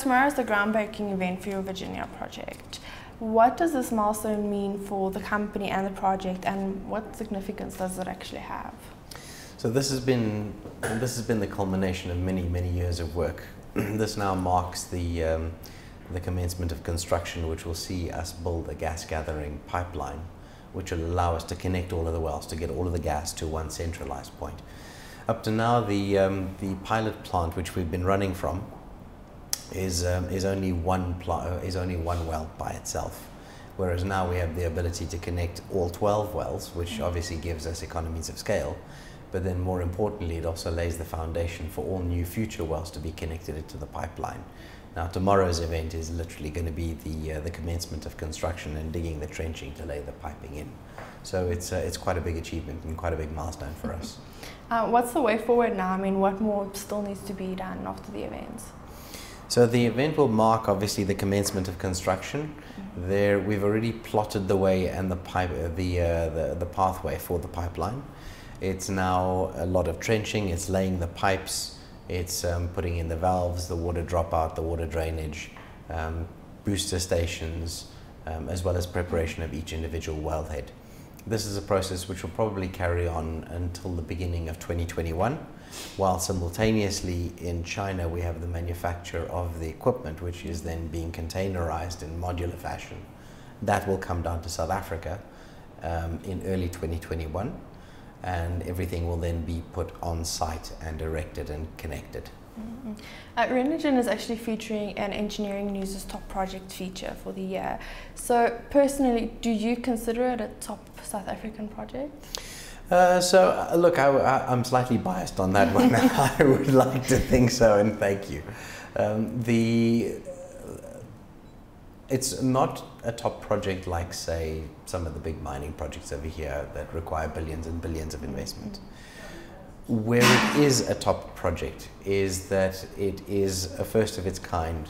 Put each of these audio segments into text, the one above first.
Tomorrow is the groundbreaking event for your Virginia project. What does this milestone mean for the company and the project, and what significance does it actually have? So this has been this has been the culmination of many many years of work. this now marks the um, the commencement of construction, which will see us build a gas gathering pipeline, which will allow us to connect all of the wells to get all of the gas to one centralized point. Up to now, the um, the pilot plant which we've been running from is um, is only one pl- is only one well by itself. Whereas now we have the ability to connect all 12 wells, which mm. obviously gives us economies of scale. But then, more importantly, it also lays the foundation for all new future wells to be connected into the pipeline. Now, tomorrow's event is literally going to be the uh, the commencement of construction and digging the trenching to lay the piping in. So it's uh, it's quite a big achievement and quite a big milestone for us. Uh, what's the way forward now? I mean, what more still needs to be done after the event? So the event will mark obviously the commencement of construction. There, we've already plotted the way and the pipe, uh, the, uh, the the pathway for the pipeline. It's now a lot of trenching. It's laying the pipes. It's um, putting in the valves, the water dropout, the water drainage, um, booster stations, um, as well as preparation of each individual wellhead. This is a process which will probably carry on until the beginning of 2021 while simultaneously in China we have the manufacture of the equipment which is then being containerized in modular fashion. That will come down to South Africa um, in early 2021 and everything will then be put on site and erected and connected. Mm-hmm. Uh, Renergen is actually featuring an Engineering News' top project feature for the year. So, personally, do you consider it a top South African project? Uh, so, uh, look, I, am slightly biased on that one. I would like to think so, and thank you. Um, the it's not a top project like, say, some of the big mining projects over here that require billions and billions of investment. Mm-hmm. Where it is a top project is that it is a first of its kind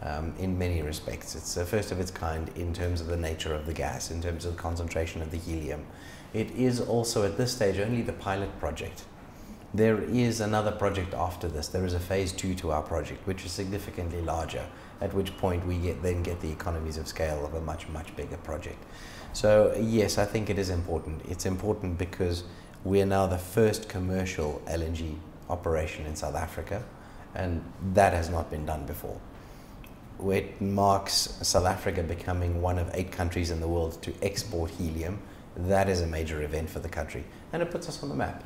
um, in many respects. It's a first of its kind in terms of the nature of the gas, in terms of the concentration of the helium, it is also at this stage only the pilot project. There is another project after this. There is a phase two to our project, which is significantly larger, at which point we get, then get the economies of scale of a much, much bigger project. So, yes, I think it is important. It's important because we are now the first commercial LNG operation in South Africa, and that has not been done before. It marks South Africa becoming one of eight countries in the world to export helium that is a major event for the country and it puts us on the map.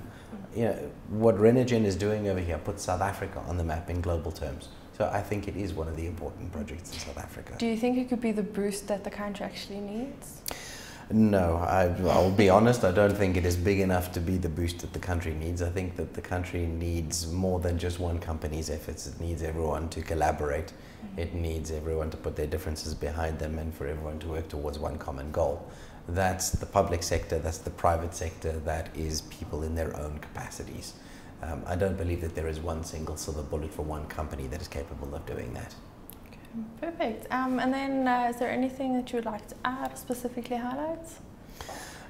You know, what Renergen is doing over here puts South Africa on the map in global terms. So I think it is one of the important projects in South Africa. Do you think it could be the boost that the country actually needs? No, I, will be honest, I don't think it is big enough to be the boost that the country needs. I think that the country needs more than just one company's efforts. It needs everyone to collaborate. It needs everyone to put their differences behind them and for everyone to work towards one common goal that's the public sector, that's the private sector, that is people in their own capacities. Um, I don't believe that there is one single silver bullet for one company that is capable of doing that. Perfect. Um, and then, uh, is there anything that you would like to add, specifically highlights?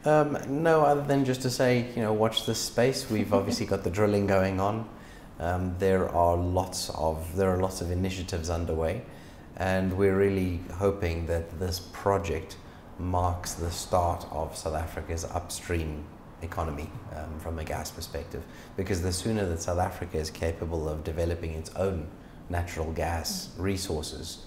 Um, no, other than just to say, you know, watch this space. We've obviously got the drilling going on. Um, there are lots of there are lots of initiatives underway, and we're really hoping that this project marks the start of South Africa's upstream economy um, from a gas perspective. Because the sooner that South Africa is capable of developing its own natural gas resources,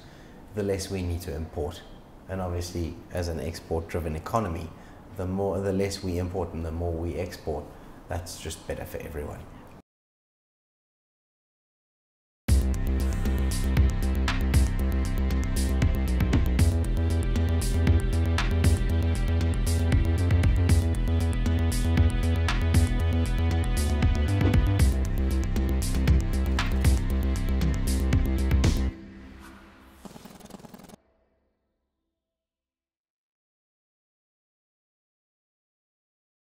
the less we need to import. And obviously, as an export driven economy, the, more, the less we import and the more we export. That's just better for everyone.